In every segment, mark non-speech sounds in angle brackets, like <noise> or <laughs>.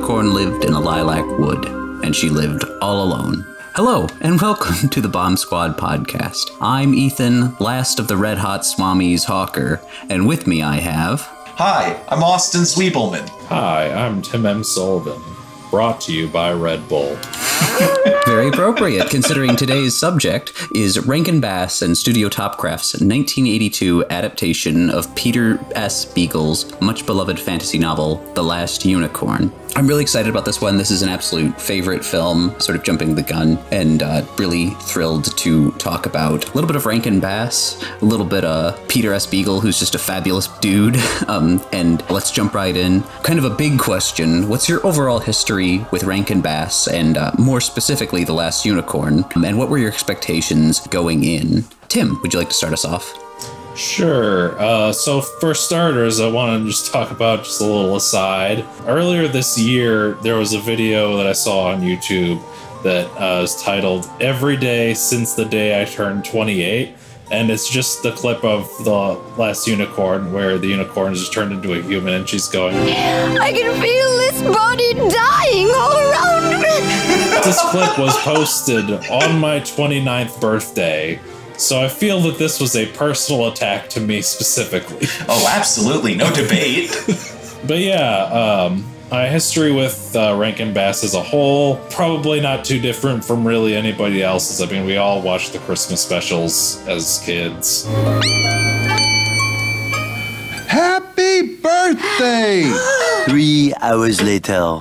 The unicorn lived in a lilac wood, and she lived all alone. Hello, and <laughs> welcome to the Bomb Squad podcast. I'm Ethan, last of the Red Hot Swamis Hawker, and with me I have. Hi, I'm Austin Zwiebelman. Hi, I'm Tim M. Sullivan. Brought to you by Red Bull. <laughs> Very appropriate, considering today's subject is Rankin Bass and Studio Topcraft's 1982 adaptation of Peter S. Beagle's much beloved fantasy novel, The Last Unicorn. I'm really excited about this one. This is an absolute favorite film, sort of jumping the gun, and uh, really thrilled to talk about a little bit of Rankin Bass, a little bit of Peter S. Beagle, who's just a fabulous dude. <laughs> Um, and let's jump right in. Kind of a big question What's your overall history with Rankin Bass, and uh, more specifically, The Last Unicorn? And what were your expectations going in? Tim, would you like to start us off? Sure. Uh, so, for starters, I want to just talk about just a little aside. Earlier this year, there was a video that I saw on YouTube that uh, is titled Every Day Since the Day I Turned 28. And it's just the clip of the last unicorn where the unicorn is turned into a human and she's going, I can feel this body dying all around me. This clip was posted on my 29th birthday. So I feel that this was a personal attack to me specifically. <laughs> Oh, absolutely, no debate. <laughs> But yeah, um, my history with uh, Rankin Bass as a whole, probably not too different from really anybody else's. I mean, we all watched the Christmas specials as kids. Happy birthday! <gasps> Three hours later.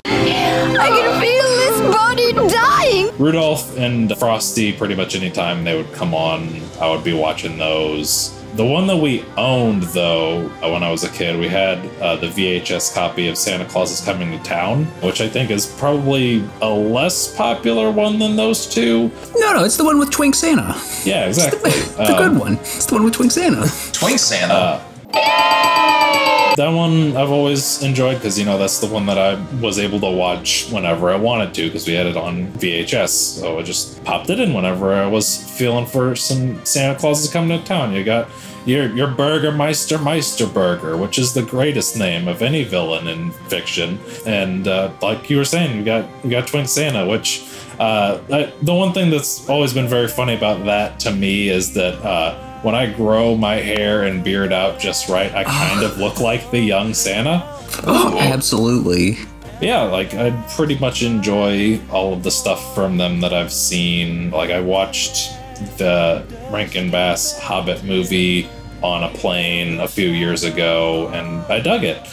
I can feel this body dying. Rudolph and Frosty, pretty much anytime they would come on, I would be watching those. The one that we owned, though, uh, when I was a kid, we had uh, the VHS copy of Santa Claus is Coming to Town, which I think is probably a less popular one than those two. No, no, it's the one with Twink Santa. Yeah, exactly. <laughs> The good one. It's the one with Twink Santa. Twink Santa. That one I've always enjoyed because, you know, that's the one that I was able to watch whenever I wanted to because we had it on VHS. So I just popped it in whenever I was feeling for some Santa Claus is coming to town. You got your, your Burgermeister Meisterburger, which is the greatest name of any villain in fiction. And uh, like you were saying, you got, you got Twink Santa, which uh, I, the one thing that's always been very funny about that to me is that uh, when I grow my hair and beard out just right, I kind of look like the young Santa. Oh, absolutely. Yeah, like I pretty much enjoy all of the stuff from them that I've seen. Like I watched the Rankin Bass Hobbit movie on a plane a few years ago and I dug it.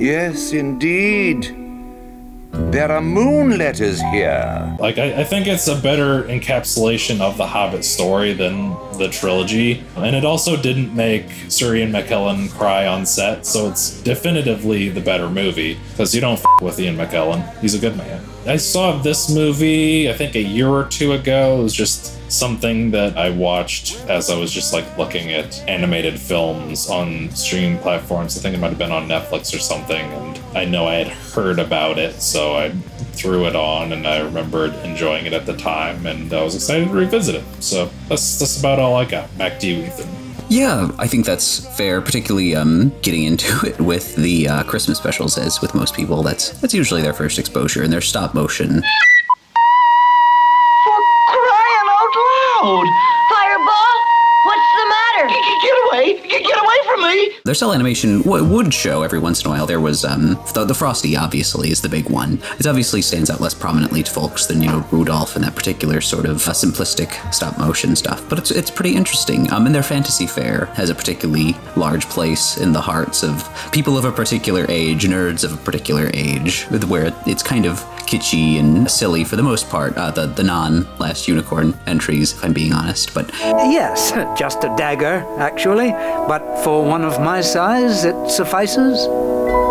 Yes, indeed. There are moon letters here. Like, I, I, think it's a better encapsulation of the Hobbit story than the trilogy. And it also didn't make Sir Ian McKellen cry on set, so it's definitively the better movie. Because you don't f with Ian McKellen. He's a good man. I saw this movie, I think a year or two ago. It was just something that I watched as I was just like looking at animated films on streaming platforms. I think it might have been on Netflix or something. And I know I had heard about it, so I threw it on and I remembered enjoying it at the time and I was excited to revisit it. So that's that's about all I got. Back to you, Ethan. Yeah, I think that's fair. Particularly um, getting into <laughs> it with the uh, Christmas specials, as with most people, that's that's usually their first exposure, and their stop motion. Out loud! Fireball, what's the matter? Get away! Get away from me! Their cell animation w- would show every once in a while. There was um, the, the Frosty, obviously, is the big one. It obviously stands out less prominently to folks than you know Rudolph and that particular sort of uh, simplistic stop motion stuff. But it's it's pretty interesting. Um, and their fantasy fair has a particularly large place in the hearts of people of a particular age, nerds of a particular age, where it's kind of kitschy and silly for the most part. Uh, the the non Last Unicorn entries, if I'm being honest, but Yes, <laughs> just a dagger, actually. But for one of my size, it suffices.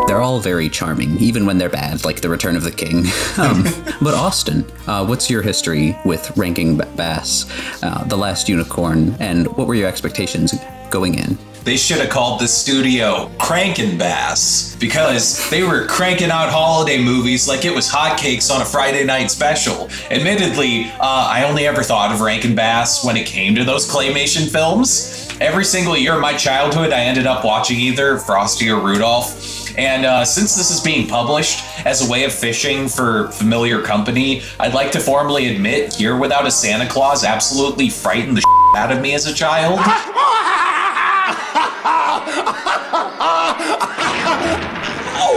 They're all very charming, even when they're bad, like The Return of the King. <laughs> Um, but Austin, uh, what's your history with Rankin Bass, uh, The Last Unicorn, and what were your expectations going in? They should have called the studio Crankin' Bass because they were cranking out holiday movies like it was hotcakes on a Friday night special. Admittedly, uh, I only ever thought of Rankin Bass when it came to those claymation films. Every single year of my childhood, I ended up watching either Frosty or Rudolph. And uh, since this is being published as a way of fishing for familiar company, I'd like to formally admit Year Without a Santa Claus absolutely frightened the <laughs> out of me as a child. <laughs>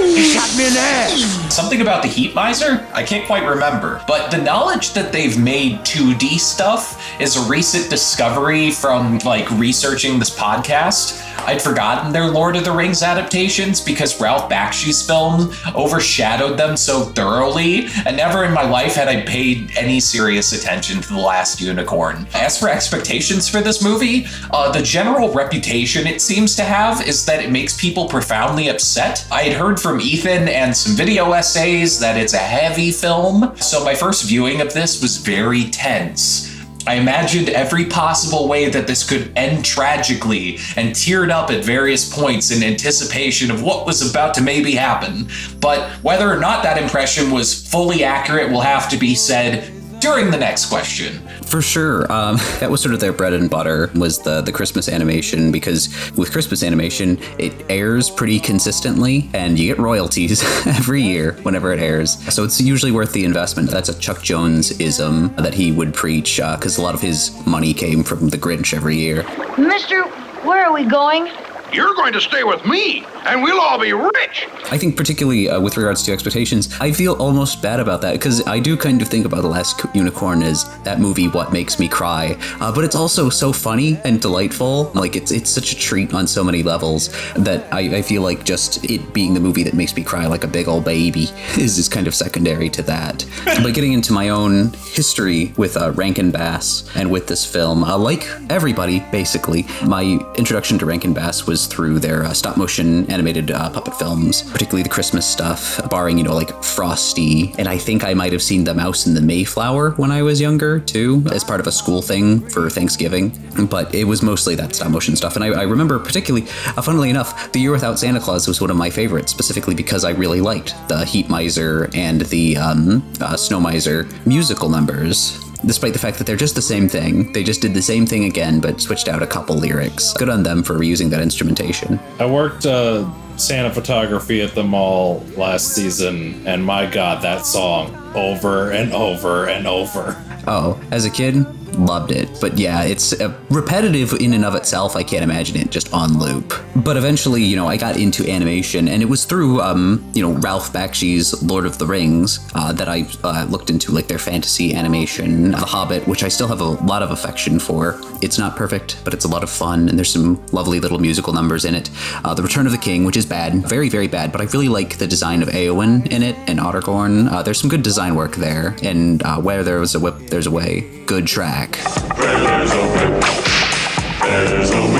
He shot me in the ass. Something about the Heat Miser? I can't quite remember. But the knowledge that they've made 2D stuff is a recent discovery from like researching this podcast. I'd forgotten their Lord of the Rings adaptations because Ralph Bakshi's film overshadowed them so thoroughly, and never in my life had I paid any serious attention to The Last Unicorn. As for expectations for this movie, uh, the general reputation it seems to have is that it makes people profoundly upset. I had heard from Ethan and some video essays that it's a heavy film, so my first viewing of this was very tense. I imagined every possible way that this could end tragically and teared up at various points in anticipation of what was about to maybe happen. But whether or not that impression was fully accurate will have to be said during the next question. For sure, um, <laughs> that was sort of their bread and butter was the the Christmas animation because with Christmas animation it airs pretty consistently and you get royalties <laughs> every year whenever it airs. So it's usually worth the investment. That's a Chuck Jones ism that he would preach because a lot of his money came from the Grinch every year. Mister, where are we going? You're going to stay with me, and we'll all be rich. I think particularly uh, with regards to expectations, I feel almost bad about that because I do kind of think about The Last Unicorn as that movie, What Makes Me Cry, uh, but it's also so funny and delightful. Like it's it's such a treat on so many levels that I, I feel like just it being the movie that makes me cry like a big old baby <laughs> is, is kind of secondary to that. <laughs> but getting into my own history with uh, Rankin Bass and with this film, uh, like everybody basically, my introduction to Rankin Bass was through their uh, stop motion animated uh, puppet films, particularly the Christmas stuff, barring, you know, like Frosty. And I think I might have seen The Mouse and the Mayflower when I was younger, too, as part of a school thing for Thanksgiving. But it was mostly that stop motion stuff. And I, I remember particularly, uh, funnily enough, The Year Without Santa Claus was one of my favorites, specifically because I really liked the Heat Miser and the um, uh, Snow Miser musical numbers despite the fact that they're just the same thing. They just did the same thing again, but switched out a couple lyrics. Good on them for reusing that instrumentation. I worked uh, Santa photography at the mall last season, and my god, that song over and over and over. Oh, as a kid, loved it. But yeah, it's uh, repetitive in and of itself. I can't imagine it just on loop. But eventually, you know, I got into animation, and it was through, um, you know, Ralph Bakshi's Lord of the Rings uh, that I uh, looked into like their fantasy animation, The Hobbit, which I still have a lot of affection for. It's not perfect, but it's a lot of fun, and there's some lovely little musical numbers in it. Uh, the Return of the King, which is bad, very very bad, but I really like the design of Eowyn in it and Ottergorn. Uh, there's some good design work there, and uh, where there was a whip, there's a way. Good track.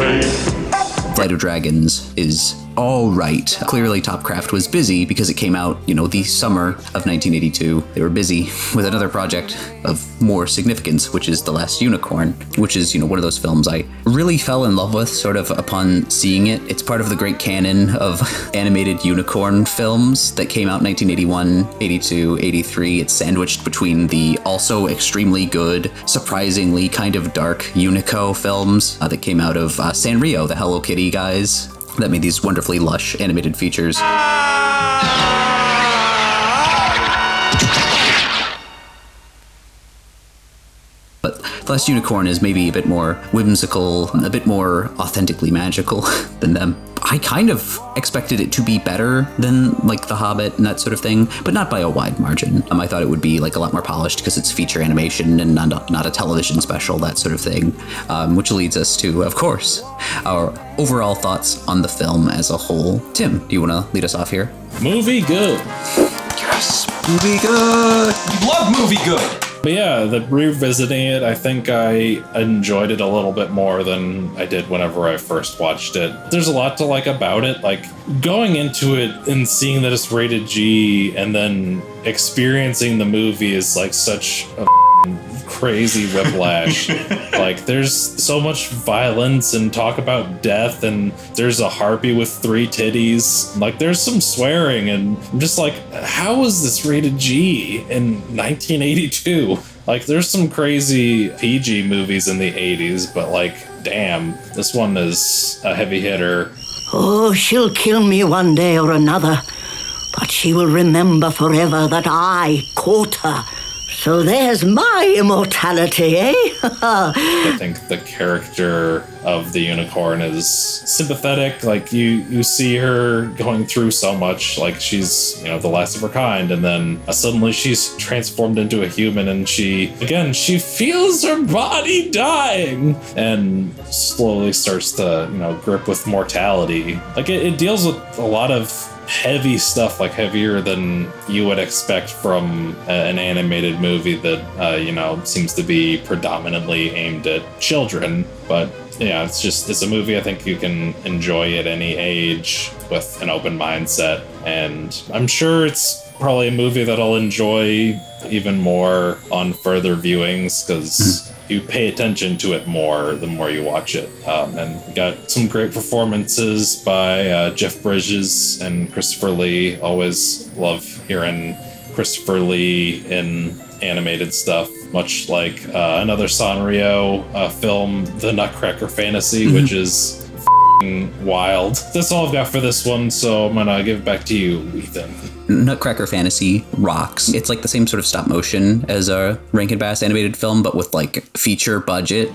Way. Flight of Dragons is all right. Clearly, Topcraft was busy because it came out, you know, the summer of 1982. They were busy <laughs> with another project of more significance, which is The Last Unicorn, which is, you know, one of those films I really fell in love with sort of upon seeing it. It's part of the great canon of <laughs> animated unicorn films that came out in 1981, 82, 83. It's sandwiched between the also extremely good, surprisingly kind of dark Unico films uh, that came out of uh, Sanrio, the Hello Kitty guys that made these wonderfully lush animated features. But The Last Unicorn is maybe a bit more whimsical, a bit more authentically magical <laughs> than them. I kind of expected it to be better than like The Hobbit and that sort of thing, but not by a wide margin. Um, I thought it would be like a lot more polished because it's feature animation and not, not a television special, that sort of thing. Um, which leads us to, of course, our overall thoughts on the film as a whole. Tim, do you want to lead us off here? Movie good. Yes, movie good. Love movie good. But yeah, the revisiting it, I think I enjoyed it a little bit more than I did whenever I first watched it. There's a lot to like about it. Like going into it and seeing that it's rated G and then experiencing the movie is like such a crazy whiplash. <laughs> like there's so much violence and talk about death and there's a harpy with three titties. Like there's some swearing and I'm just like how was this rated G in 1982? Like there's some crazy PG movies in the 80s, but like damn, this one is a heavy hitter. Oh, she'll kill me one day or another, but she will remember forever that I caught her. So there's my immortality, eh? <laughs> I think the character of the unicorn is sympathetic. Like you, you see her going through so much. Like she's, you know, the last of her kind, and then uh, suddenly she's transformed into a human, and she, again, she feels her body dying, and slowly starts to, you know, grip with mortality. Like it, it deals with a lot of heavy stuff, like heavier than you would expect from a- an animated movie that, uh, you know, seems to be predominantly aimed at children. But yeah, it's just, it's a movie I think you can enjoy at any age with an open mindset. And I'm sure it's probably a movie that I'll enjoy even more on further viewings because you pay attention to it more the more you watch it. Um, and got some great performances by uh, Jeff Bridges and Christopher Lee. Always love hearing Christopher Lee in animated stuff, much like uh, another Sanrio uh, film, The Nutcracker Fantasy, which is wild. That's all I've got for this one, so I'm gonna give it back to you, Ethan. Nutcracker Fantasy rocks. It's like the same sort of stop motion as a Rankin Bass animated film, but with like feature budget.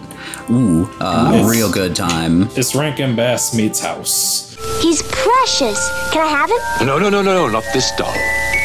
Ooh, uh, Nice. real good time. It's Rankin Bass meets House. He's precious. Can I have him? No, no, no, no, no, not this doll.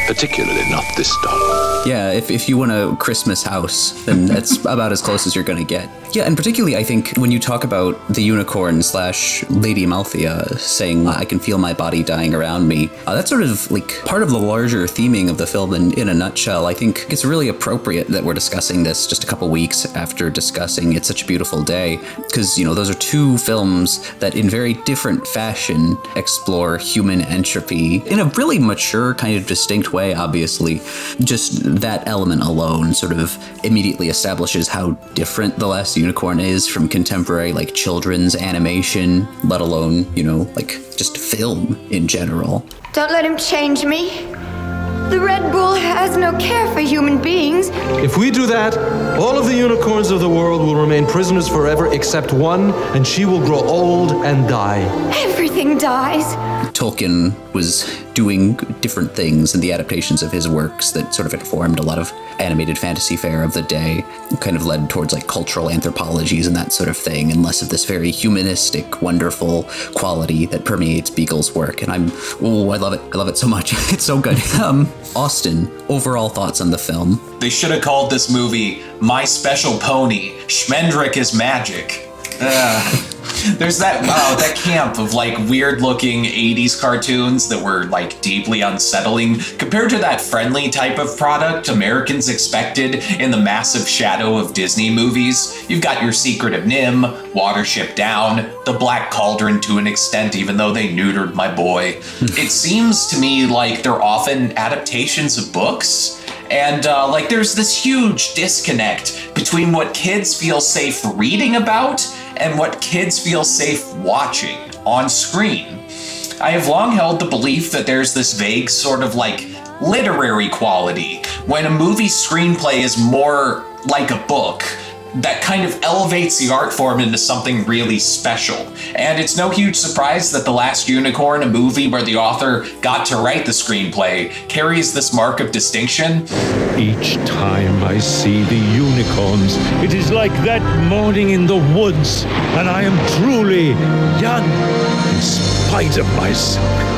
Particularly not this doll. Yeah, if, if you want a Christmas house, then that's <laughs> about as close as you're gonna get. Yeah, and particularly I think when you talk about the unicorn slash Lady Amalthea saying, I can feel my body dying around me, uh, that's sort of like part of the larger theming of the film in, in a nutshell. I think it's really appropriate that we're discussing this just a couple weeks after discussing It's Such a Beautiful Day, because, you know, those are two films that in very different fashion explore human entropy in a really mature, kind of distinct way, obviously. Just that element alone sort of immediately establishes how different The Last Unicorn is from contemporary, like, children's animation, let alone, you know, like, just film in general. Don't let him change me. The Red Bull has no care for human beings. If we do that, all of the unicorns of the world will remain prisoners forever except one, and she will grow old and die. Everything dies. Tolkien was doing different things in the adaptations of his works that sort of informed a lot of animated fantasy fare of the day, kind of led towards like cultural anthropologies and that sort of thing, and less of this very humanistic, wonderful quality that permeates Beagle's work. And I'm, oh, I love it. I love it so much. <laughs> it's so good. <laughs> Um, Austin, overall thoughts on the film? They should have called this movie My Special Pony. Schmendrick is magic. Ugh. <laughs> There's that uh, that camp of like weird looking 80s cartoons that were like deeply unsettling compared to that friendly type of product Americans expected in the massive shadow of Disney movies. You've got your Secret of NIMH, Watership Down, The Black Cauldron to an extent, even though they neutered my boy. <laughs> it seems to me like they're often adaptations of books. And uh, like, there's this huge disconnect between what kids feel safe reading about and what kids feel safe watching on screen. I have long held the belief that there's this vague sort of like literary quality when a movie screenplay is more like a book that kind of elevates the art form into something really special. And it's no huge surprise that The Last Unicorn, a movie where the author got to write the screenplay, carries this mark of distinction. Each time I see the unicorns, it is like that morning in the woods, and I am truly young in spite of myself.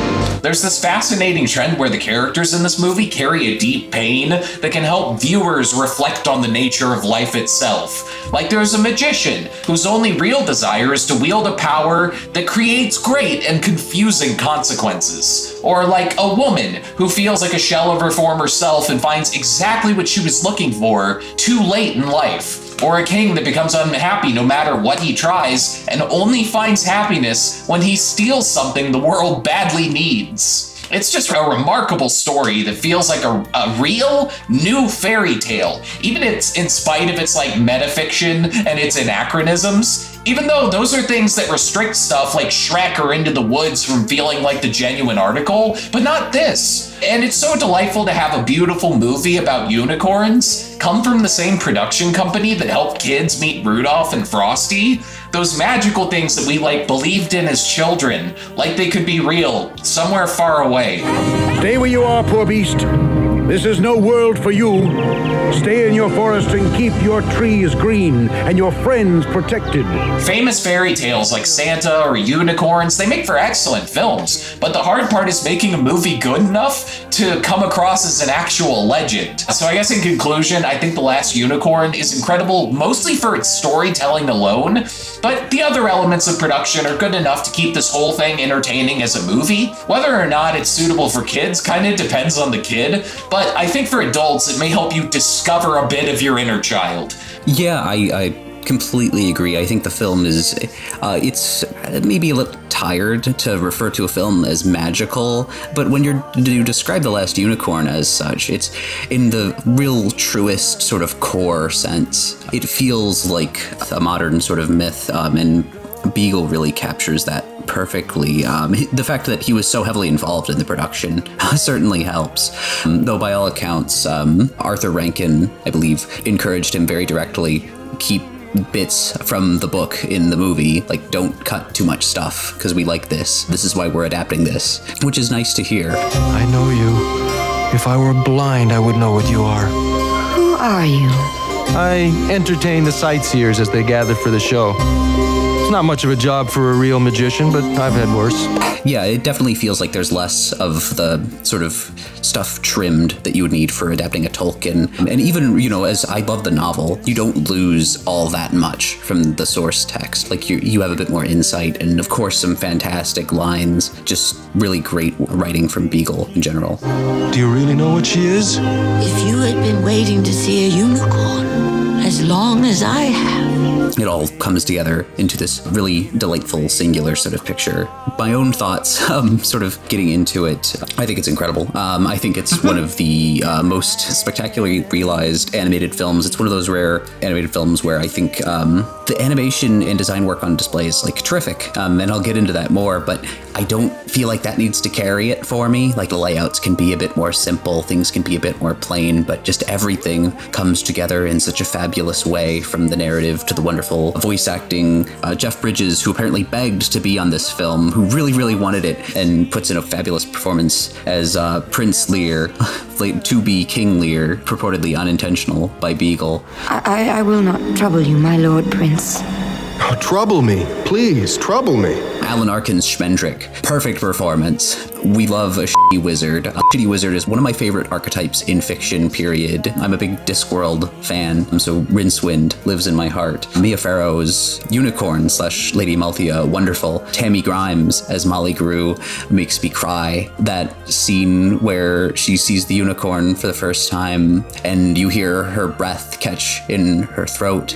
There's this fascinating trend where the characters in this movie carry a deep pain that can help viewers reflect on the nature of life itself. Like there's a magician whose only real desire is to wield a power that creates great and confusing consequences. Or like a woman who feels like a shell of her former self and finds exactly what she was looking for too late in life. Or a king that becomes unhappy no matter what he tries and only finds happiness when he steals something the world badly needs. It's just a remarkable story that feels like a, a real new fairy tale, even it's in spite of its like metafiction and its anachronisms. Even though those are things that restrict stuff like Shrek or Into the Woods from feeling like the genuine article, but not this. And it's so delightful to have a beautiful movie about unicorns come from the same production company that helped kids meet Rudolph and Frosty. those magical things that we like believed in as children, like they could be real somewhere far away. Stay where you are, poor beast. This is no world for you. Stay in your forest and keep your trees green and your friends protected. Famous fairy tales like Santa or unicorns, they make for excellent films, but the hard part is making a movie good enough to come across as an actual legend. So I guess in conclusion, I think The Last Unicorn is incredible mostly for its storytelling alone, but the other elements of production are good enough to keep this whole thing entertaining as a movie. Whether or not it's suitable for kids kind of depends on the kid, but I think for adults, it may help you discover a bit of your inner child. Yeah, I, I completely agree. I think the film is, uh, it's maybe a little tired to refer to a film as magical, but when you're you describe the Last Unicorn as such, it's in the real truest sort of core sense. It feels like a modern sort of myth, um, and Beagle really captures that perfectly. Um, the fact that he was so heavily involved in the production <laughs> certainly helps. Um, though, by all accounts, um, Arthur Rankin, I believe, encouraged him very directly keep bits from the book in the movie. Like, don't cut too much stuff because we like this. This is why we're adapting this, which is nice to hear. I know you. If I were blind, I would know what you are. Who are you? I entertain the sightseers as they gather for the show. It's not much of a job for a real magician, but I've had worse. Yeah, it definitely feels like there's less of the sort of stuff trimmed that you would need for adapting a Tolkien. And even, you know, as I love the novel, you don't lose all that much from the source text. Like you you have a bit more insight and of course some fantastic lines, just really great writing from Beagle in general. Do you really know what she is? If you had been waiting to see a unicorn as long as I have, it all comes together into this really delightful singular sort of picture. My own thoughts, <laughs> um, sort of getting into it, I think it's incredible. Um, I think it's one of the uh, most spectacularly realized animated films. It's one of those rare animated films where I think um, the animation and design work on display is like terrific. Um, and I'll get into that more, but I don't feel like that needs to carry it for me. Like the layouts can be a bit more simple, things can be a bit more plain, but just everything comes together in such a fabulous way from the narrative to the wonderful voice acting. Uh, Jeff Bridges, who apparently begged to be on this film, who really, really wanted it, and puts in a fabulous performance as uh, Prince Lír, <laughs> to be King Lear, purportedly unintentional by Beagle. I, I, I will not trouble you, my lord prince. Oh, trouble me. Please, trouble me. Alan Arkin's Schmendrick. Perfect performance. We love a shitty wizard. A shitty wizard is one of my favorite archetypes in fiction, period. I'm a big Discworld fan, so Rincewind lives in my heart. Mia Farrow's Unicorn slash Lady Amalthea, wonderful. Tammy Grimes as Molly Grue makes me cry. That scene where she sees the unicorn for the first time and you hear her breath catch in her throat.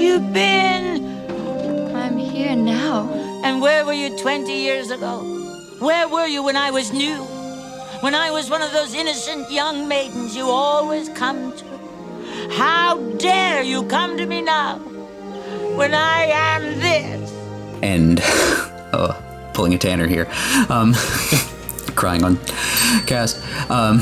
Where have you been? I'm here now. And where were you 20 years ago? Where were you when I was new? When I was one of those innocent young maidens you always come to? How dare you come to me now when I am this? And, <laughs> oh, pulling a Tanner here. Um, <laughs> crying on cast. Um,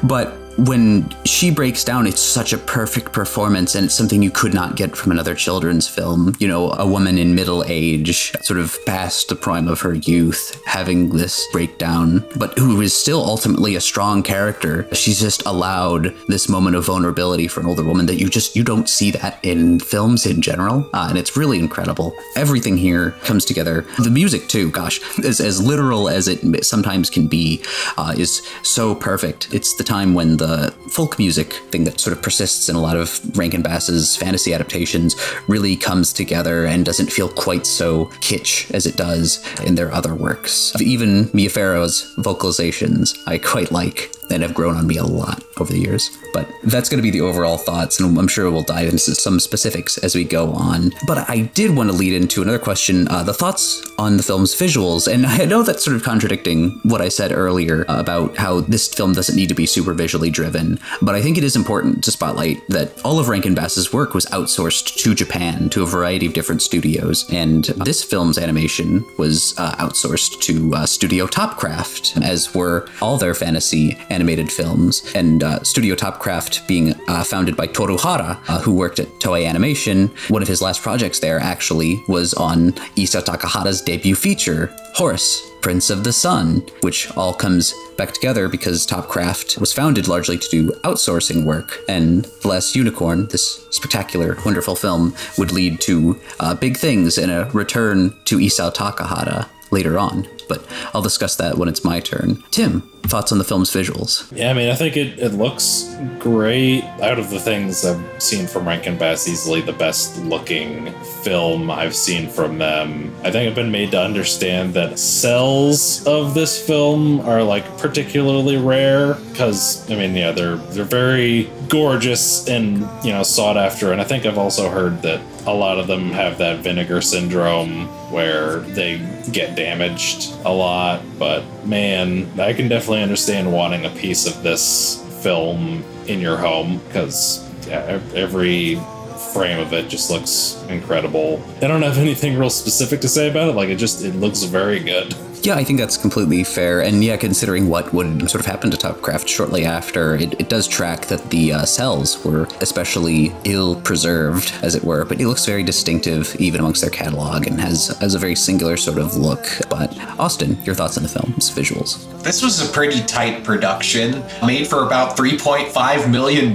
<laughs> but when she breaks down, it's such a perfect performance, and it's something you could not get from another children's film. You know, a woman in middle age, sort of past the prime of her youth, having this breakdown, but who is still ultimately a strong character. She's just allowed this moment of vulnerability for an older woman that you just you don't see that in films in general, uh, and it's really incredible. Everything here comes together. The music too, gosh, as as literal as it sometimes can be, uh, is so perfect. It's the time when the folk music thing that sort of persists in a lot of Rankin Bass's fantasy adaptations really comes together and doesn't feel quite so kitsch as it does in their other works. Even Mia Farrow's vocalizations I quite like and have grown on me a lot over the years. But that's going to be the overall thoughts, and I'm sure we'll dive into some specifics as we go on. But I did want to lead into another question uh, the thoughts on the film's visuals. And <laughs> I know that's sort of contradicting what I said earlier about how this film doesn't need to be super visually driven, but I think it is important to spotlight that all of Rankin Bass's work was outsourced to Japan to a variety of different studios, and this film's animation was uh, outsourced to uh, Studio Topcraft, as were all their fantasy animated films. And uh, Studio Topcraft being uh, founded by Toru Hara, uh, who worked at Toei Animation, one of his last projects there actually was on Isao Takahata's debut feature, Horus, Prince of the Sun, which all comes back together because Topcraft was founded largely to do outsourcing work, and The Last Unicorn, this spectacular, wonderful film, would lead to uh, big things and a return to Isao Takahata later on. But I'll discuss that when it's my turn. Tim, thoughts on the film's visuals? Yeah, I mean, I think it, it looks great. Out of the things I've seen from Rankin Bass, easily the best looking film I've seen from them. I think I've been made to understand that cells of this film are like particularly rare because I mean, yeah, they're they're very gorgeous and you know sought after. And I think I've also heard that a lot of them have that vinegar syndrome where they get damaged a lot. But man, I can definitely understand wanting a piece of this film in your home because every frame of it just looks incredible. I don't have <laughs> anything real specific to say about it. Like it just it looks very good. Yeah, I think that's completely fair. And yeah, considering what would sort of happen to Topcraft shortly after, it, it does track that the uh, cells were especially ill preserved, as it were. But it looks very distinctive even amongst their catalog and has, has a very singular sort of look. But Austin, your thoughts on the film's visuals? This was a pretty tight production, made for about $3.5 million,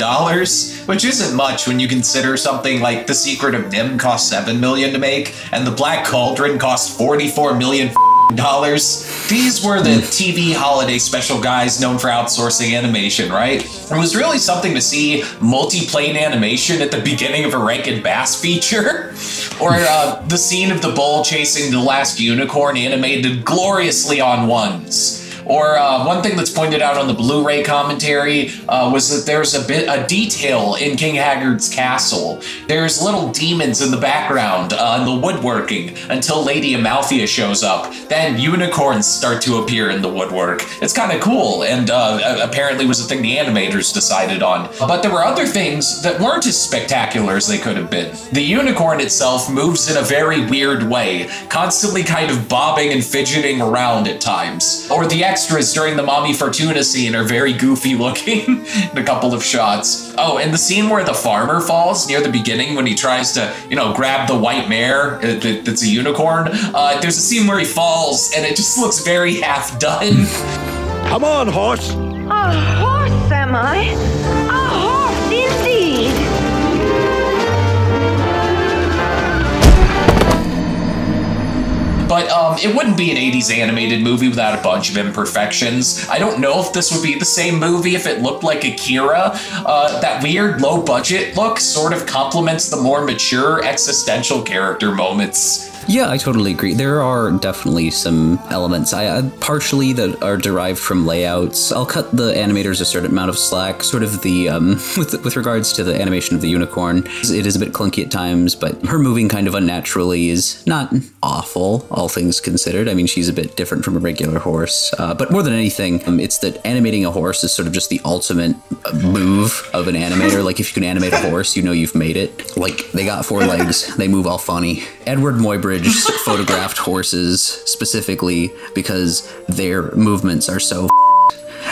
which isn't much when you consider something like The Secret of NIMH cost 7 million to make, and The Black Cauldron cost $44 million dollars. These were the TV holiday special guys known for outsourcing animation, right? It was really something to see multi-plane animation at the beginning of a Rankin Bass feature, <laughs> or uh, the scene of the bull chasing the last unicorn animated gloriously on ones. Or uh, one thing that's pointed out on the Blu-ray commentary uh, was that there's a bit a detail in King Haggard's castle. There's little demons in the background uh, in the woodworking until Lady Amalthea shows up. Then unicorns start to appear in the woodwork. It's kind of cool, and uh, apparently was a thing the animators decided on. But there were other things that weren't as spectacular as they could have been. The unicorn itself moves in a very weird way, constantly kind of bobbing and fidgeting around at times. Or the extras during the Mommy Fortuna scene are very goofy looking <laughs> in a couple of shots. Oh, and the scene where the farmer falls near the beginning when he tries to, you know, grab the white mare uh, that's a unicorn. Uh, there's a scene where he falls and it just looks very half done. Come on, horse. A horse, am I? But um, it wouldn't be an 80s animated movie without a bunch of imperfections. I don't know if this would be the same movie if it looked like Akira. Uh, that weird low budget look sort of complements the more mature existential character moments. Yeah, I totally agree. There are definitely some elements, I, uh, partially that are derived from layouts. I'll cut the animators a certain amount of slack. Sort of the um, <laughs> with with regards to the animation of the unicorn, it is a bit clunky at times, but her moving kind of unnaturally is not awful, all things considered. I mean, she's a bit different from a regular horse, uh, but more than anything, um, it's that animating a horse is sort of just the ultimate move of an animator. Like if you can animate a horse, you know you've made it. Like they got four legs, they move all funny. Edward Muybridge <laughs> photographed horses specifically because their movements are so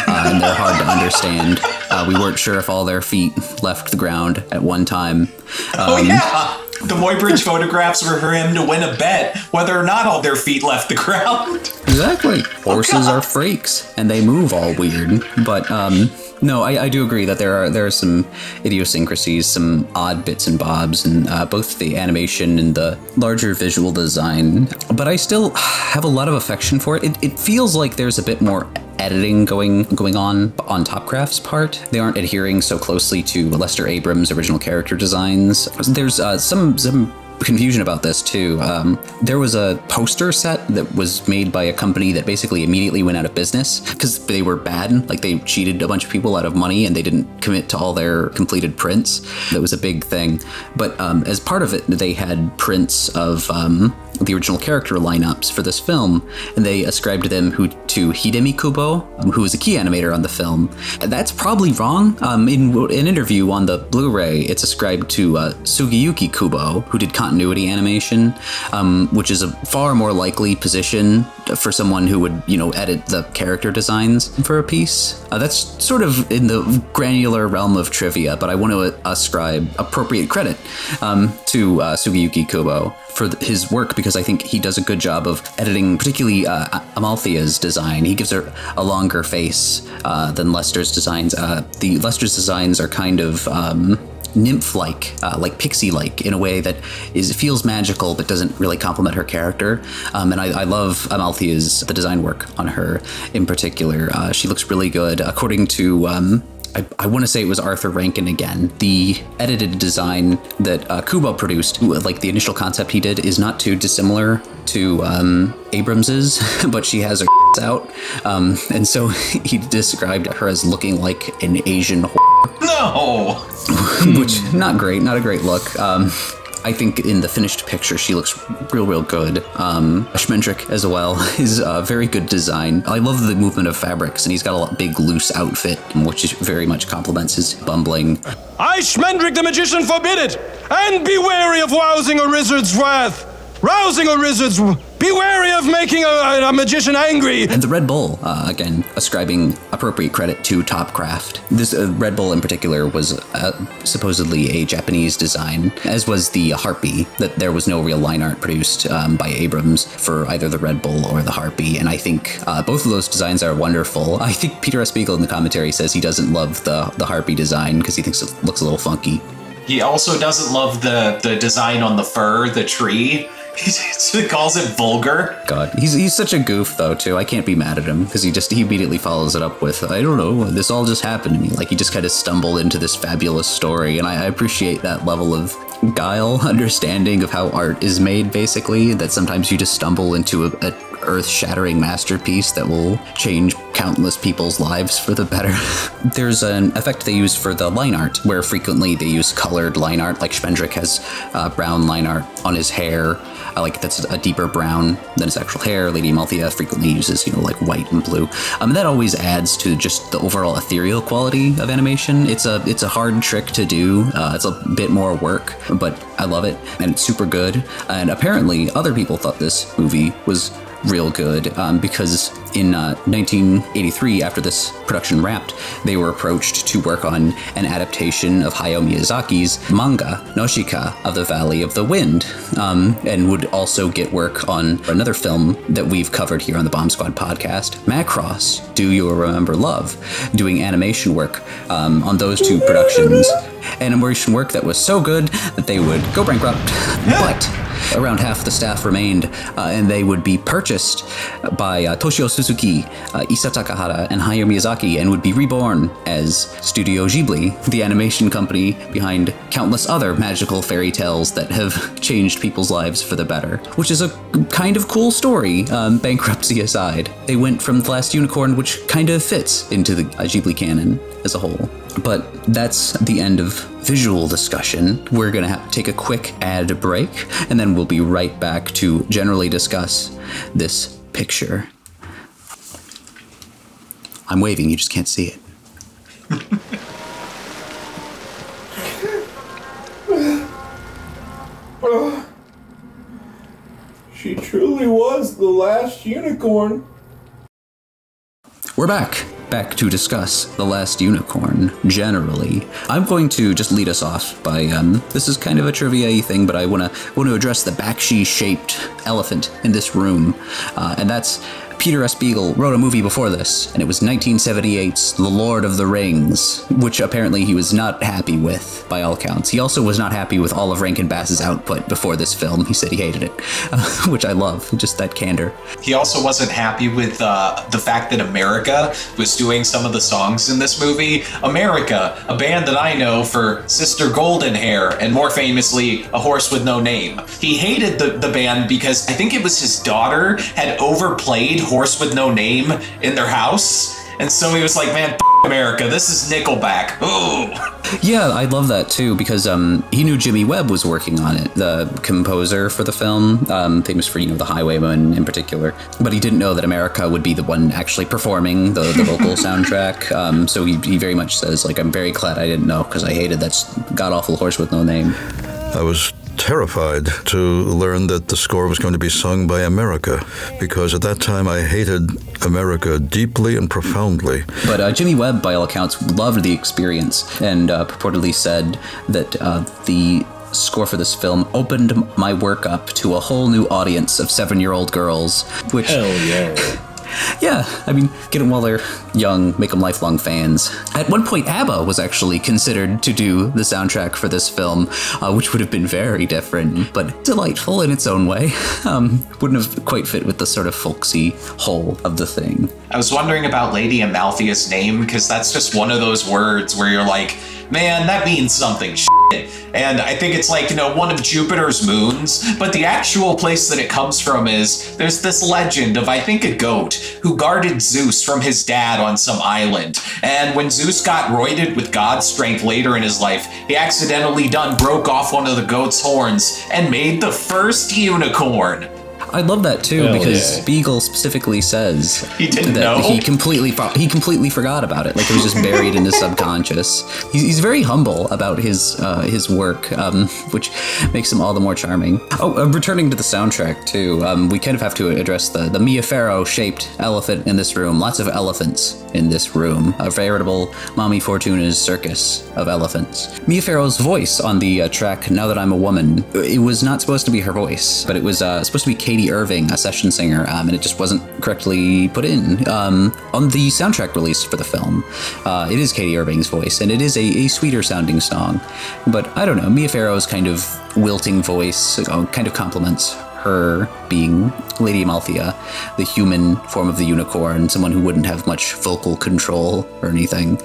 uh, and they're hard to understand. Uh, we weren't sure if all their feet left the ground at one time. Um, oh yeah, the Muybridge photographs were for him to win a bet whether or not all their feet left the ground. Exactly. Horses are freaks and they move all weird, but um, no, I, I, do agree that there are there are some idiosyncrasies, some odd bits and bobs, in uh, both the animation and the larger visual design. But I still have a lot of affection for it. It, it feels like there's a bit more editing going going on on Topcraft's part. They aren't adhering so closely to Lester Abrams' original character designs. There's uh, some some confusion about this too. Um, there was a poster set that was made by a company that basically immediately went out of business because they were bad. Like they cheated a bunch of people out of money and they didn't commit to all their completed prints. That was a big thing. But um, as part of it, they had prints of um, the original character lineups for this film, and they ascribed them who, to Hidemi Kubo, um, who was a key animator on the film. That's probably wrong. Um, in an interview on the Blu-ray, it's ascribed to uh, Tsuguyuki Kubo, who did continuity animation, um, which is a far more likely position for someone who would, you know, edit the character designs for a piece. Uh, that's sort of in the granular realm of trivia, but I want to ascribe appropriate credit um, to uh, Tsuguyuki Kubo for his work because I think he does a good job of editing, particularly uh, Amalthea's design. He gives her a longer face uh, than Lester's designs. Uh, the Lester's designs are kind of um, nymph-like, uh, like pixie-like, in a way that is feels magical but doesn't really complement her character. Um, and I, I, love Amalthea's the design work on her in particular. Uh, she looks really good, according to. Um, I, I want to say it was Arthur Rankin again. The edited design that uh, Kubo produced, like the initial concept he did, is not too dissimilar to um, Abrams's, <laughs> but she has her <laughs> out. Um, and so <laughs> he described her as looking like an Asian whore. No! Which, not great, not a great look. Um, I think in the finished picture, she looks real, real good. Um, Schmendrick as well <laughs> is a very good design. I love the movement of fabrics, and he's got a big, loose outfit, which very much complements his bumbling. I, Schmendrick the magician, forbid it, and be wary of rousing a wizard's wrath. Rousing a wizard's be wary of making a, a, magician angry. And the Red Bull, uh, again, ascribing appropriate credit to Topcraft. This uh, Red Bull in particular was uh, supposedly a Japanese design, as was the Harpy, that there was no real line art produced um, by Abrams for either the Red Bull or the Harpy. And I think uh, both of those designs are wonderful. I think Peter S. Beagle in the commentary says he doesn't love the, the Harpy design because he thinks it looks a little funky. He also doesn't love the, the design on the fur, the tree. He calls it vulgar. God, he's he's such a goof though too. I can't be mad at him because he just he immediately follows it up with I don't know. This all just happened to me. Like he just kind of stumbled into this fabulous story, and I, I appreciate that level of guile, <laughs> understanding of how art is made. Basically, that sometimes you just stumble into a, a earth-shattering masterpiece that will change countless people's lives for the better. <laughs> There's an effect they use for the line art, where frequently they use colored line art, like Schmendrick has uh, brown line art on his hair, I like that's a deeper brown than his actual hair. Lady Amalthea frequently uses, you know, like white and blue. Um, that always adds to just the overall ethereal quality of animation. It's a it's a hard trick to do. Uh, it's a bit more work, but I love it and it's super good. And apparently, other people thought this movie was real good um, because in uh, 1983, after this production wrapped, they were approached to work on an adaptation of Hayao Miyazaki's manga, Nausicaa of the Valley of the Wind, um, and would also get work on another film that we've covered here on the Bomb Squad podcast, Macross, Do You Remember Love, doing animation work um, on those two productions. Animation work that was so good that they would go bankrupt, but around half the staff remained, uh, and they would be purchased by uh, Toshio Suzuki, uh, Isao and Hayao Miyazaki, and would be reborn as Studio Ghibli, the animation company behind countless other magical fairy tales that have <laughs> changed people's lives for the better. Which is a kind of cool story, um, bankruptcy aside. They went from The Last Unicorn, which kind of fits into the Ghibli canon as a whole. But that's the end of visual discussion. We're going to take a quick ad break, and then we'll be right back to generally discuss this picture. I'm waving, you just can't see it. <laughs> she truly was the last unicorn. We're back back to discuss The Last Unicorn generally. I'm going to just lead us off by um, this is kind of a trivia thing, but I want to want to address the Bakshi shaped elephant in this room, uh, and that's Peter S. Beagle wrote a movie before this, and it was 1978's The Lord of the Rings, which apparently he was not happy with by all accounts. He also was not happy with all of Rankin Bass's output before this film. He said he hated it, uh, <laughs> which I love, just that candor. He also wasn't happy with uh, the fact that America was doing some of the songs in this movie. America, a band that I know for Sister Golden Hair, and more famously, A Horse with No Name. He hated the, the band because I think it was his daughter had overplayed Horse with No Name in their house. And so he was like, man, f- <laughs> America, this is Nickelback. Ooh. <laughs> Yeah, I love that too because um, he knew Jimmy Webb was working on it, the composer for the film, um, famous for you know the Highwayman in particular. But he didn't know that America would be the one actually performing the, the vocal <laughs> soundtrack. Um, so he, he very much says like, "I'm very glad I didn't know because I hated that god awful horse with no name." I was terrified to learn that the score was going to be sung by America because at that time I hated America deeply and profoundly. But uh, Jimmy Webb, by all accounts, loved the experience and uh, purportedly said that uh, the score for this film opened my work up to a whole new audience of seven year old girls. Which, Hell yeah. Yeah, I mean, get them while they're young, make them lifelong fans. At one point, ABBA was actually considered to do the soundtrack for this film, uh, which would have been very different, but delightful in its own way. <laughs> Um, wouldn't have quite fit with the sort of folksy whole of the thing. I was wondering about Lady Amalthea's name because that's just one of those words where you're like, man, that means something. <laughs> And I think it's like, you know, one of Jupiter's moons. But the actual place that it comes from is there's this legend of, I think, a goat who guarded Zeus from his dad on some island. And when Zeus got roided with God's strength later in his life, he accidentally done broke off one of the goat's horns and made the first unicorn. I love that too Hell because yeah. Beagle specifically says He didn't that know? he completely fo- he completely forgot about it. Like it was just buried in his <laughs> subconscious. He's, he's very humble about his uh, his work, um, which makes him all the more charming. Oh, uh, returning to the soundtrack too, um, we kind of have to address the the Mia Farrow shaped elephant in this room. Lots of elephants in this room. A veritable Mommy Fortuna's circus of elephants. Mia Farrow's voice on the uh, track "Now That I'm a Woman" it was not supposed to be her voice, but it was uh, supposed to be Katie Irving, a session singer, um, and it just wasn't correctly put in. Um, on the soundtrack release for the film, uh, it is Katie Irving's voice, and it is a, a sweeter sounding song. But I don't know, Mia Farrow's kind of wilting voice uh, kind of complements her being Lady Amalthea, the human form of the unicorn, someone who wouldn't have much vocal control or anything.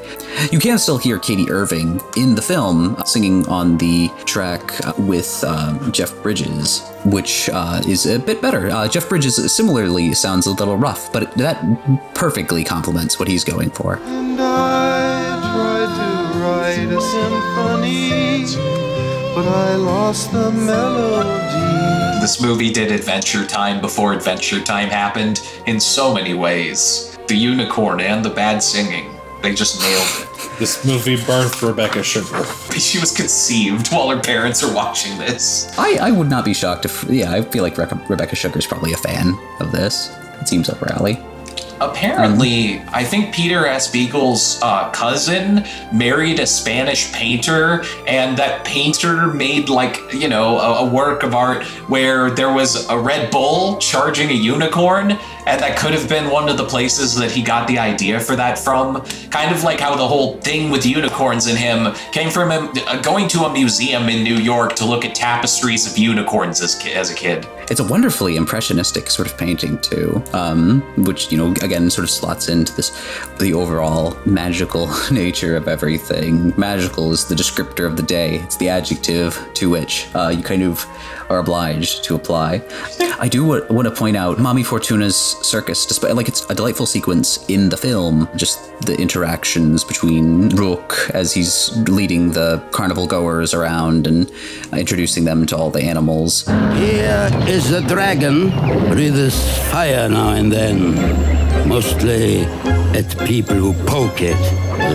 You can still hear Katie Irving in the film singing on the track uh, with um, Jeff Bridges, which uh, is a bit better. Uh, Jeff Bridges similarly sounds a little rough, but that perfectly complements what he's going for. And I tried to write a symphony, but I lost the melody. This movie did Adventure Time before Adventure Time happened in so many ways. The unicorn and the bad singing. They just nailed it. This movie birthed Rebecca Sugar. <laughs> She was conceived while her parents are watching this. I, I would not be shocked if, yeah, I feel like Rebe- Rebecca Sugar's probably a fan of this. It seems up her alley. Apparently, I think Peter S. Beagle's uh, cousin married a Spanish painter, and that painter made, like, you know, a, a work of art where there was a Red Bull charging a unicorn, and that could have been one of the places that he got the idea for that from. Kind of like how the whole thing with unicorns in him came from him uh, going to a museum in New York to look at tapestries of unicorns as, as a kid. It's a wonderfully impressionistic sort of painting too, um, which you know again sort of slots into this the overall magical <laughs> nature of everything. Magical is the descriptor of the day. It's the adjective to which uh, you kind of are obliged to apply. I do wa- want to point out Mommy Fortuna's circus, despite like it's a delightful sequence in the film. Just the interactions between Ruhk as he's leading the carnival goers around and introducing them to all the animals. Here is the dragon, breathes fire now and then, mostly at people who poke it,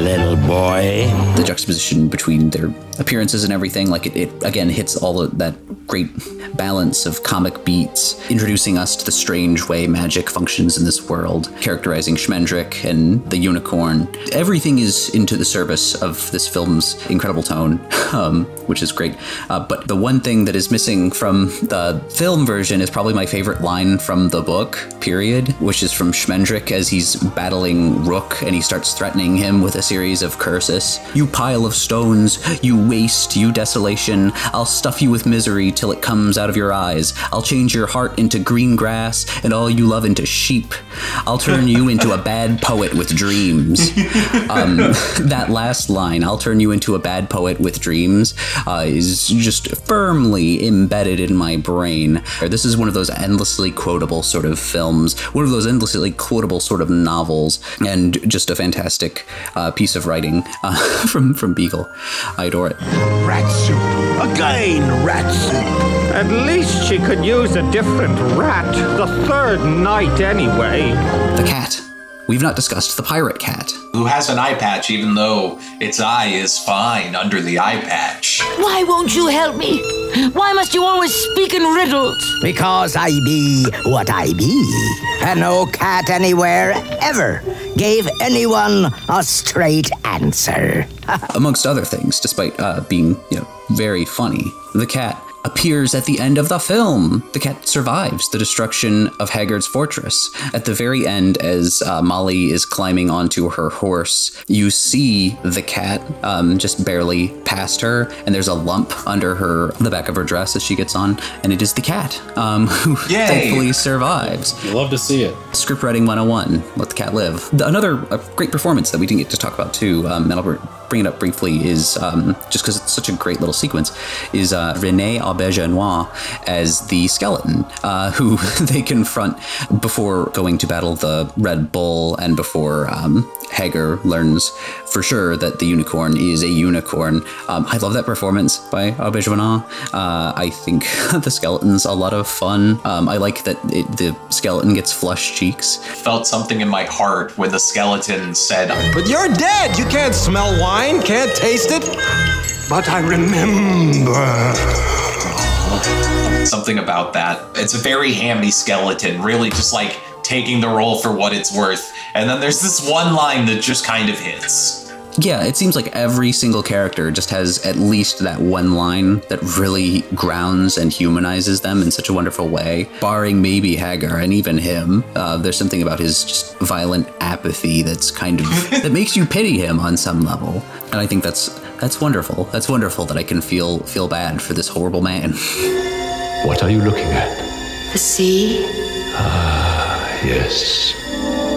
little boy. the juxtaposition between their appearances and everything like it, it again hits all of that great balance of comic beats introducing us to the strange way magic functions in this world characterizing Schmendrick and the unicorn everything is into the service of this film's incredible tone <laughs> um, which is great uh, but the one thing that is missing from the film version is probably my favorite line from the book period which is from Schmendrick as he's battling Ruhk and he starts threatening him with a series of curses. You pile of stones, you waste, you desolation. I'll stuff you with misery till it comes out of your eyes. I'll change your heart into green grass and all you love into sheep. I'll turn you into a bad poet with dreams. <laughs> Um, <laughs> that last line, I'll turn you into a bad poet with dreams, uh, is just firmly embedded in my brain. This is one of those endlessly quotable sort of films, one of those endlessly quotable sort of novels, and just a fantastic uh, piece of writing uh, <laughs> from, from Beagle. I adore it. Rat soup. Again, rat soup. At least she could use a different rat the third night anyway. The cat. We've not discussed the pirate cat. Who has an eye patch even though its eye is fine under the eye patch? Why won't you help me? Why must you always speak in riddles? Because I be what I be. And no cat anywhere ever gave anyone a straight answer. <laughs> Amongst other things, despite uh, being, you know, very funny, the cat appears at the end of the film. The cat survives the destruction of Haggard's fortress. At the very end, as uh, Molly is climbing onto her horse, you see the cat um, just barely past her, and there's a lump under her the back of her dress as she gets on, and it is the cat um, <laughs> who Yay. thankfully survives. You love to see it. Scriptwriting 101, let the cat live. The- Another uh, great performance that we didn't get to talk about too, um, and I'll br- bring it up briefly, is um, just because it's such a great little sequence, is uh, Rene Auberjonois as the skeleton, uh, <laughs> who they confront before going to battle the Red Bull and before um, Haggard learns for sure that the unicorn is a unicorn. Um, I love that performance by Auberjonois. Uh, I think <laughs> the skeleton's a lot of fun. Um, I like that it, the skeleton gets flushed cheeks. Felt something in my heart when the skeleton said, But you're dead. You can't smell wine, can't taste it. But I remember. something about that. It's a very hammy skeleton, really just like taking the role for what it's worth. And then there's this one line that just kind of hits. Yeah, it seems like every single character just has at least that one line that really grounds and humanizes them in such a wonderful way. Barring maybe Haggard and even him, uh, there's something about his just violent apathy that's kind of <laughs> that makes you pity him on some level. And I think that's that's wonderful. That's wonderful that I can feel feel bad for this horrible man. What are you looking at? The sea? Ah, yes.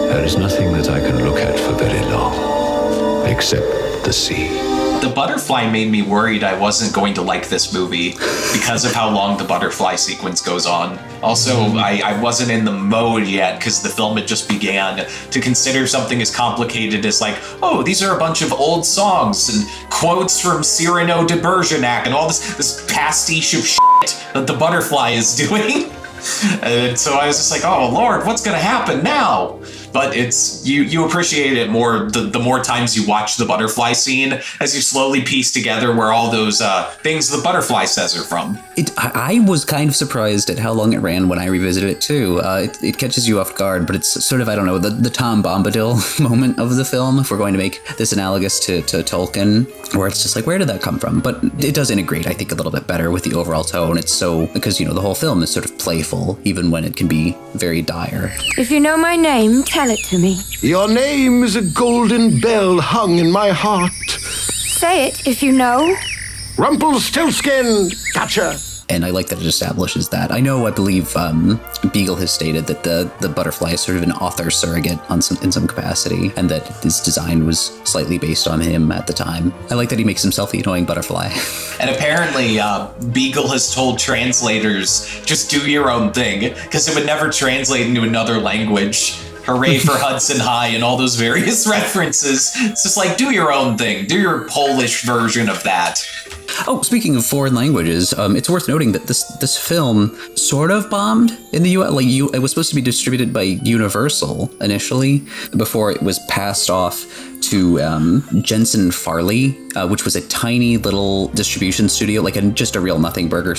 There is nothing that I can look at for very long, except the sea. The butterfly made me worried I wasn't going to like this movie because of how long the butterfly sequence goes on. Also, mm-hmm. I, I wasn't in the mode yet because the film had just began to consider something as complicated as like, oh, these are a bunch of old songs and quotes from Cyrano de Bergerac and all this this pastiche of shit that the butterfly is <laughs> doing. And so I was just like, oh Lord, what's gonna happen now? But it's you you appreciate it more the, the more times you watch the butterfly scene as you slowly piece together where all those uh, things the butterfly says are from. It, I, I was kind of surprised at how long it ran when I revisited it too. Uh, it, it catches you off guard, but it's sort of I don't know the, the Tom Bombadil <laughs> moment of the film. If we're going to make this analogous to, to Tolkien, where it's just like where did that come from? But it does integrate, I think, a little bit better with the overall tone. It's so because you know the whole film is sort of playful, even when it can be very dire. If you know my name, tell it to me. Your name is a golden bell hung in my heart. Say it if you know. Rumpelstiltskin, gotcha. and I like that it establishes that. I know, I believe um, Beagle has stated that the the butterfly is sort of an author surrogate on some in some capacity, and that his design was slightly based on him at the time. I like that he makes himself the annoying butterfly. <laughs> And apparently, uh, Beagle has told translators just do your own thing because it would never translate into another language. Hooray for Hudson High and all those various <laughs> references. It's just like do your own thing. Do your Polish version of that. Oh, speaking of foreign languages, um, it's worth noting that this this film sort of bombed in the U.S. Like, you, it was supposed to be distributed by Universal initially, before it was passed off to um, Jensen Farley, uh, which was a tiny little distribution studio, like a, just a real nothing burger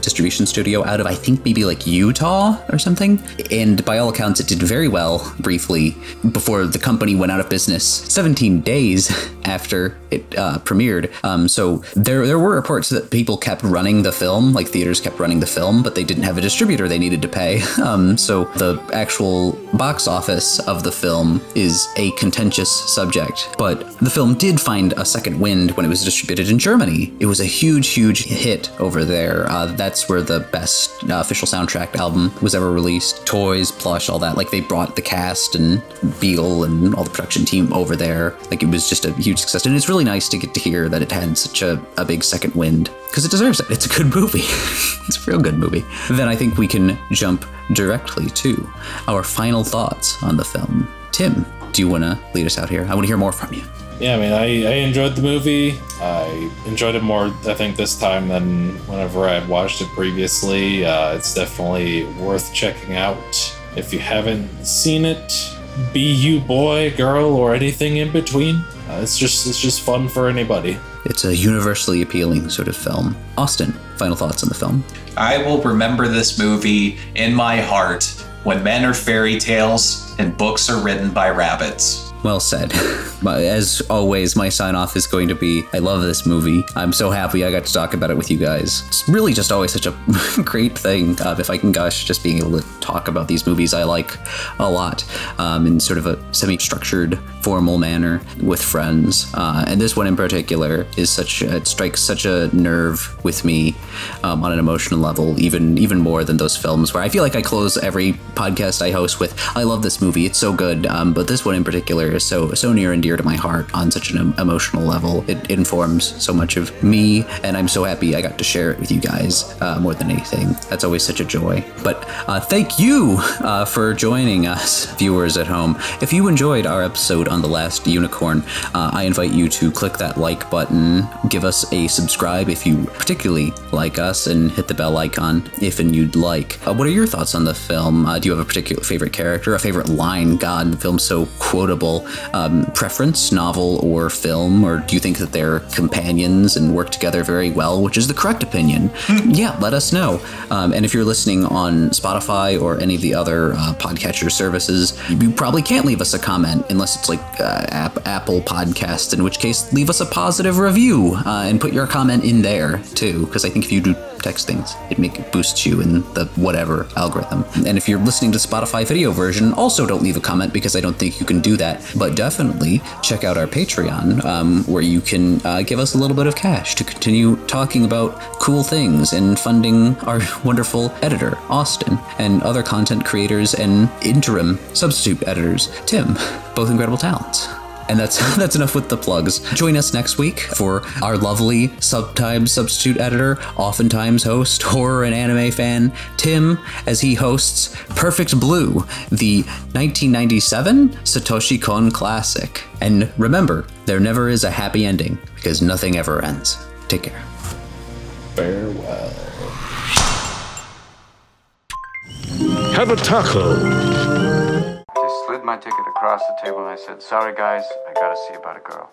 distribution studio out of I think maybe like Utah or something. And by all accounts, it did very well briefly before the company went out of business 17 days <laughs> after it uh, premiered. Um, so there there were reports that people kept running the film, like theaters kept running the film, but they didn't have a distributor they needed to pay. <laughs> Um, so the actual box office of the film is a contentious subject, but the film did find a second wind when it was distributed in Germany. It was a huge, huge hit over there. Uh, that's where the best uh, official soundtrack album was ever released. Toys, plush, all that. Like they brought the cast and Beagle and all the production team over there. Like it was just a huge success. And it's really nice to get to hear that it had such a, a big second wind because it deserves it. It's a good movie. <laughs> it's a real good movie. Then I think we can jump directly to our final thoughts on the film. Tim, do you want to lead us out here? I want to hear more from you. Yeah, I mean, I, I enjoyed the movie. I enjoyed it more, I think, this time than whenever I had watched it previously. Uh, it's definitely worth checking out. If you haven't seen it, be you boy, girl, or anything in between. Uh, it's just it's just fun for anybody. It's a universally appealing sort of film. Austin, final thoughts on the film? I will remember this movie in my heart when men are fairy tales and books are written by rabbits. Well said. <laughs> As always, my sign off is going to be I love this movie. I'm so happy I got to talk about it with you guys. It's really just always such a <laughs> great thing. Uh, if I can gush, just being able to talk about these movies I like a lot um, in sort of a semi structured, formal manner with friends. Uh, and this one in particular is such, it strikes such a nerve with me um, on an emotional level, even, even more than those films where I feel like I close every podcast I host with I love this movie. It's so good. Um, but this one in particular is so so near and dear to my heart on such an emotional level. It informs so much of me, and I'm so happy I got to share it with you guys uh, more than anything. That's always such a joy. But uh, thank you uh, for joining us, viewers at home. If you enjoyed our episode on the last unicorn, uh, I invite you to click that like button, give us a subscribe if you particularly like us, and hit the bell icon if and you'd like. Uh, what are your thoughts on the film? Uh, do you have a particular favorite character, a favorite line? God, the film's so quotable um, preference, novel or film, or do you think that they're companions and work together very well, which is the correct opinion? yeah, let us know. Um, and if you're listening on Spotify or any of the other uh, podcatcher services, you probably can't leave us a comment unless it's like uh, App- Apple Podcasts, in which case, leave us a positive review uh, and put your comment in there too, because I think if you do text things. It make it boosts you in the whatever algorithm. And if you're listening to Spotify video version, also don't leave a comment because I don't think you can do that. But definitely check out our Patreon, um, where you can uh, give us a little bit of cash to continue talking about cool things and funding our <laughs> wonderful editor, Austin, and other content creators and interim substitute editors, Tim, both incredible talents. And that's <laughs> that's enough with the plugs. Join us next week for our lovely sometimes substitute editor, oftentimes host, <laughs> horror and anime fan, Tim, as he hosts Perfect Blue, the 1997 Satoshi Kon classic. And remember, there never is a happy ending because nothing ever ends. Take care. Farewell. Have a taco. Slid my ticket across the table and I said, Sorry, guys, I gotta see about a girl.